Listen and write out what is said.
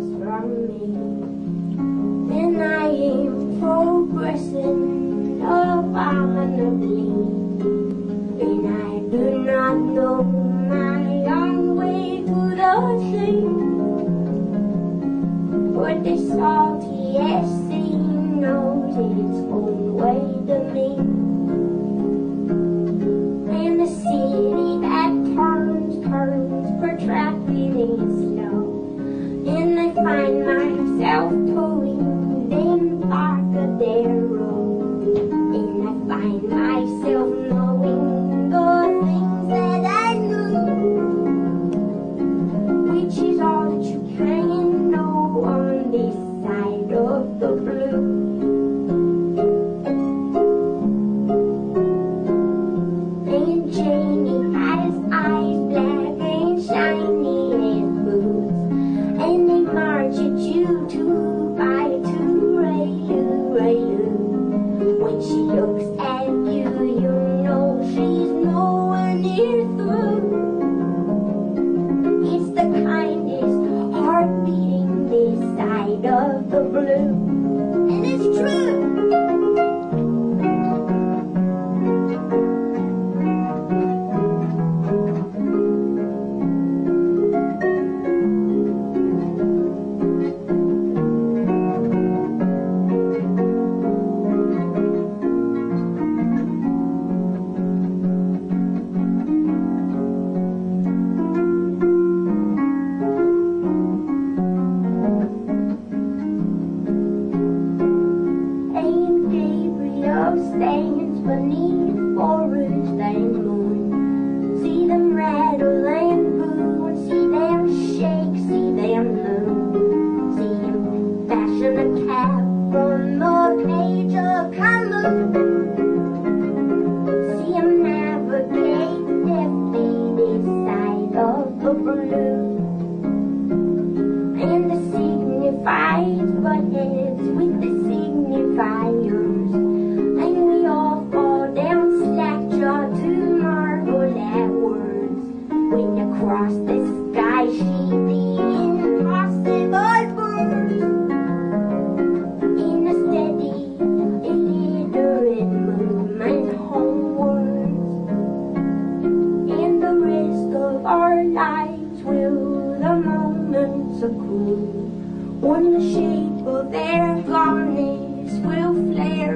from me. And I am progressing abominably. And I do not know my own way to the sea. But the salty sea knows its own way to me. Looks at you, you know she's nowhere near through. It's the kindest heart beating this side of the blue. And it's true. Stands beneath forest and moon. See them rattle and boo, and see them shake, see them move. See him fashion a cap from the page of Talmud. See him navigate deftly this side of the blue. And the signifieds butt heads with moments accrue when the shape of their garments will flare